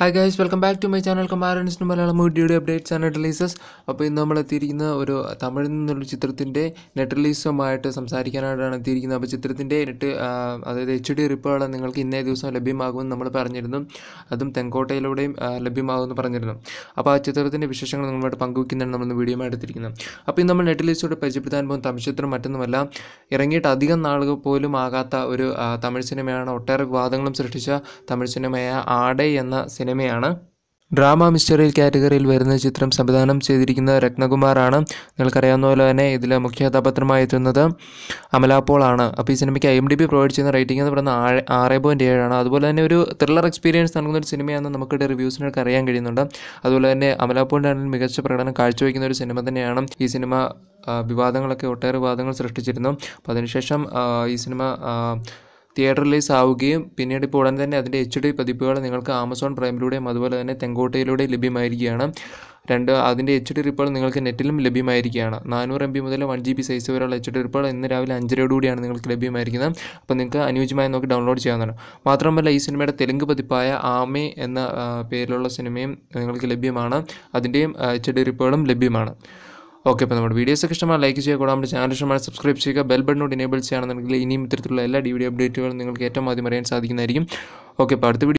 Hi guys welcome back to my channel കമ്പാരൻസ് Malayalam വീഡിയോയുടെ updates and releases അപ്പോൾ ഇന്ന് നമ്മൾ എത്തിയിരിക്കുന്ന ഒരു തമിഴിൽ നിന്നുള്ള ചിത്രത്തിന്റെ നെറ്റ് റിലീസുമായിട്ട് സംസാരിക്കാനായിട്ടാണ് എത്തിയിരിക്കുന്നത്. അപ്പോൾ ചിത്രത്തിന്റെ നെറ്റ് അതായത് എച്ച് ഡി റിപ്പുകൾ നിങ്ങൾക്ക് ഇന്നേ ദിവസം ലഭ്യമാകുമെന്ന് നമ്മൾ പറഞ്ഞിരുന്നു. അതും തെങ്കോട്ടയിലൂടെയും ലഭ്യമാകുമെന്ന് പറഞ്ഞിരുന്നു. അപ്പോൾ ആ ചിത്രത്തിന്റെ വിശേഷങ്ങൾ നിങ്ങളുമായിട്ട് പങ്കുവയ്ക്കുന്നതാണ് നമ്മൾ വീഡിയോ എടുത്തിരിക്കുന്നത് അപ്പോൾ ഇന്ന് നമ്മൾ നെറ്റ് റിലീസോട് പരിചയപ്പെടുത്താൻ പോകുന്ന തമിഴ് ചിത്രം മറ്റൊന്നുമല്ല. ഇറങ്ങിയിട്ട് അധികം നാളുകൾ പോലും ആകാത്ത ഒരു തമിഴ് സിനിമയാണ്. ഒട്ടേറെ വിവാദങ്ങളും സൃഷ്ടിച്ച തമിഴ് സിനിമയായ ആടെ എന്ന സിനിമയാണ്. ഡ്രാമ മിസ്റ്ററി കാറ്റഗറിയിൽ വരുന്ന ചിത്രം സംവിധാനം ചെയ്തിരിക്കുന്ന രത്നകുമാറാണ്. നിങ്ങൾക്കറിയാവുന്ന പോലെ തന്നെ ഇതിൽ മുഖ്യ കഥാപാത്രമായി എത്തുന്നത് അമലാപ്പോളാണ് അപ്പോൾ ഈ സിനിമയ്ക്ക് I M D B provide ചെയ്യുന്ന റേറ്റിംഗ് എന്ന് പറയുന്നത് ആറ് ആറ് പോയിന്റ് ഏഴാണ് അതുപോലെ തന്നെ ഒരു ത്രില്ലർ എക്സ്പീരിയൻസ് നൽകുന്ന ഒരു സിനിമയാണെന്ന് നമുക്കിവിടെ റിവ്യൂസിനൊക്കെ അറിയാൻ കഴിയുന്നുണ്ട്. അതുപോലെ തന്നെ അമലാപ്പോളിന്റെ മികച്ച പ്രകടനം കാഴ്ചവെക്കുന്ന ഒരു സിനിമ തന്നെയാണ്. ഈ സിനിമ വിവാദങ്ങളൊക്കെ ഒട്ടേറെ വിവാദങ്ങൾ സൃഷ്ടിച്ചിരുന്നു. അപ്പോൾ അതിനുശേഷം ഈ സിനിമ തിയേറ്റർ റിലീസ് ആവുകയും പിന്നീട് ഇപ്പോൾ ഉടൻ തന്നെ അതിന്റെ എച്ച് ഡി പതിപ്പുകൾ നിങ്ങൾക്ക് ആമസോൺ പ്രൈമിലൂടെയും അതുപോലെ തന്നെ തെങ്കോട്ടയിലൂടെയും ലഭ്യമായിരിക്കുകയാണ്. രണ്ട് അതിന്റെ എച്ച് ഡി റിപ്പുകൾ നിങ്ങൾക്ക് നെറ്റിലും ലഭ്യമായിരിക്കുകയാണ്. നാനൂറ് എം ബി മുതൽ വൺ ജി ബി സൈസ് വരെയുള്ള എച്ച് ഡി റിപ്പുകൾ ഇന്ന് രാവിലെ അഞ്ചരയോടുകൂടിയാണ് നിങ്ങൾക്ക് ലഭ്യമായിരിക്കുന്നത്. അപ്പോൾ നിങ്ങൾക്ക് അനുയോജ്യമായി നോക്കി ഡൗൺലോഡ് ചെയ്യാവുന്നതാണ്. മാത്രമല്ല ഈ സിനിമയുടെ തെലുങ്ക് പതിപ്പായ ആമെ എന്ന പേരിലുള്ള സിനിമയും നിങ്ങൾക്ക് ലഭ്യമാണ്. അതിന്റെയും എച്ച് ഡി റിപ്പുകളും ലഭ്യമാണ്. ഓക്കെ അപ്പോൾ നമ്മുടെ വീഡിയോസൊക്കെ ഇഷ്ടമാണ് ലൈക്ക് ചെയ്യുക കൂടാതെ നമ്മുടെ ചാനൽ ഇഷ്ടമാണ് സബ്സ്ക്രൈബ് ചെയ്യുക ബെൽ ബട്ടനോട് ഇനേബിൾ ചെയ്യുകയാണെന്നുണ്ടെങ്കിൽ ഇനിയും ഇത്തരത്തിലുള്ള എല്ലാ ഡി വീഡിയോ അപ്ഡേറ്റുകളും നിങ്ങൾക്ക് ഏറ്റവും ആദ്യം അറിയാൻ സാധിക്കുന്നതായിരിക്കും. ഓക്കെ അപ്പോൾ അടുത്ത വീഡിയോ